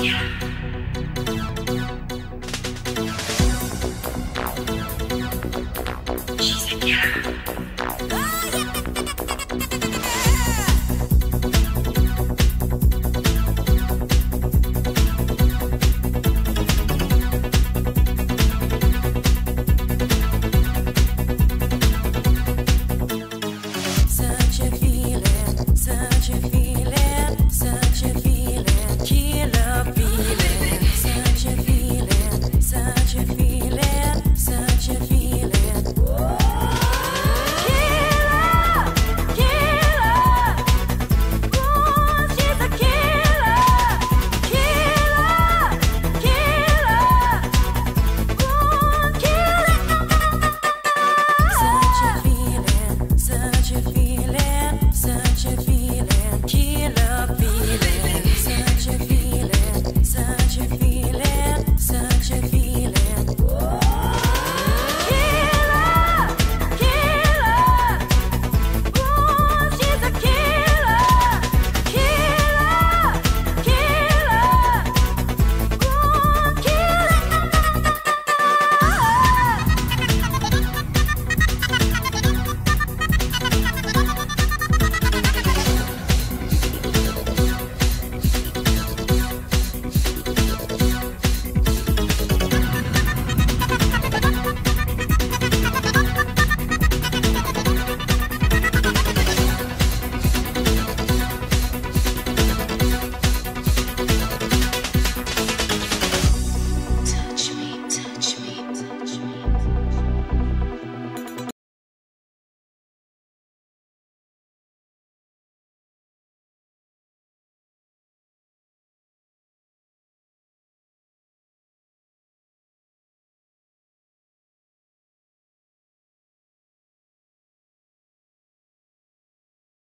Yeah.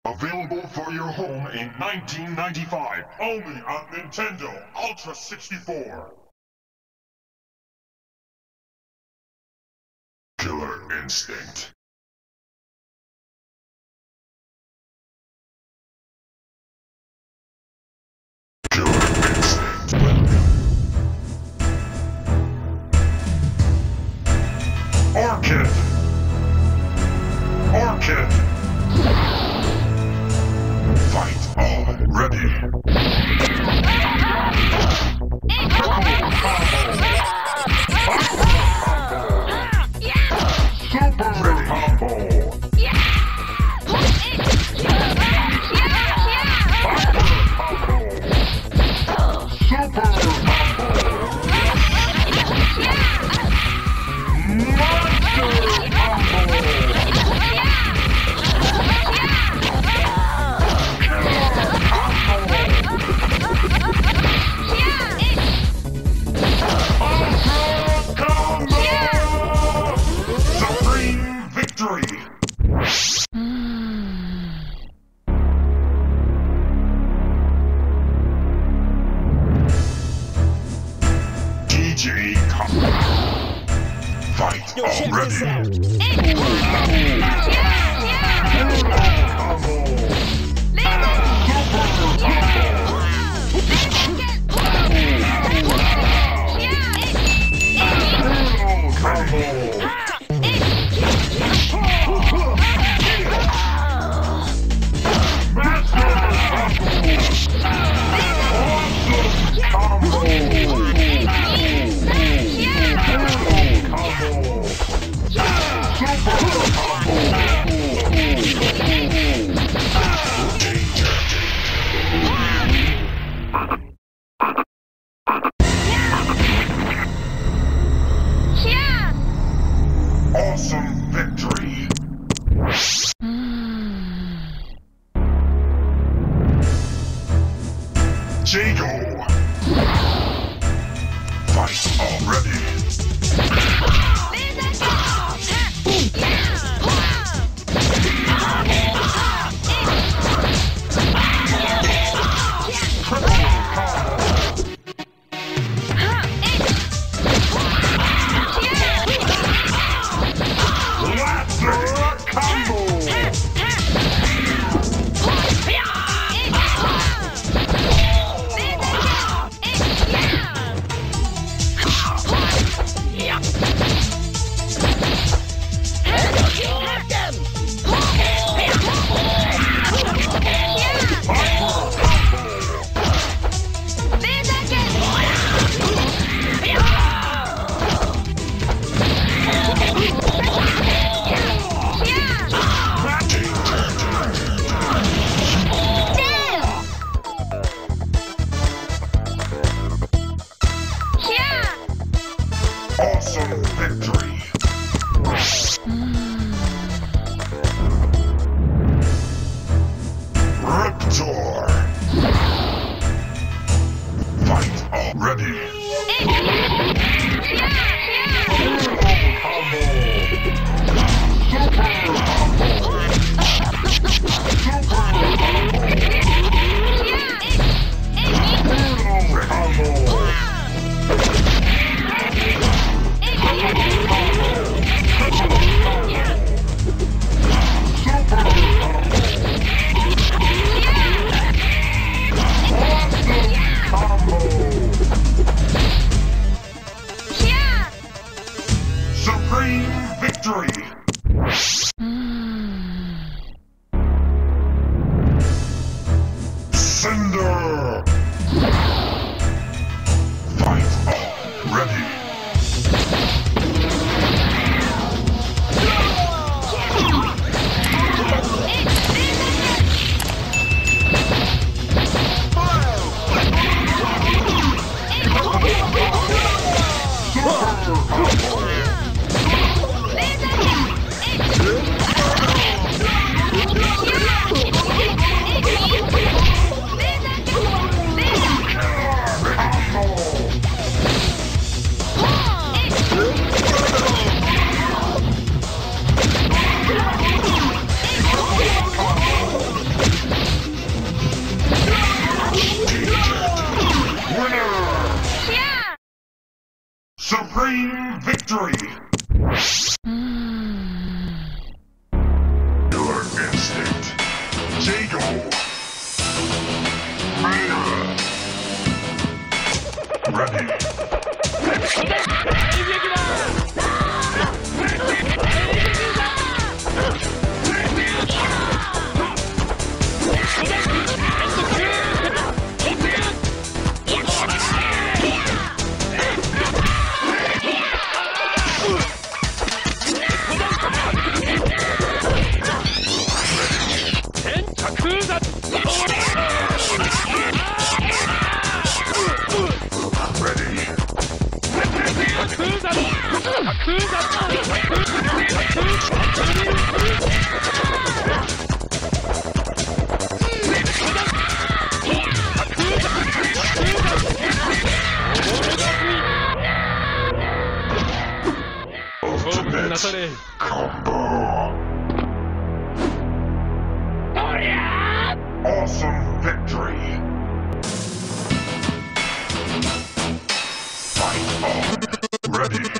Available for your home in 1995, only on Nintendo Ultra 64. Killer Instinct. Fight already. Combo. Blaster Ultimate combo. Awesome victory. Ready.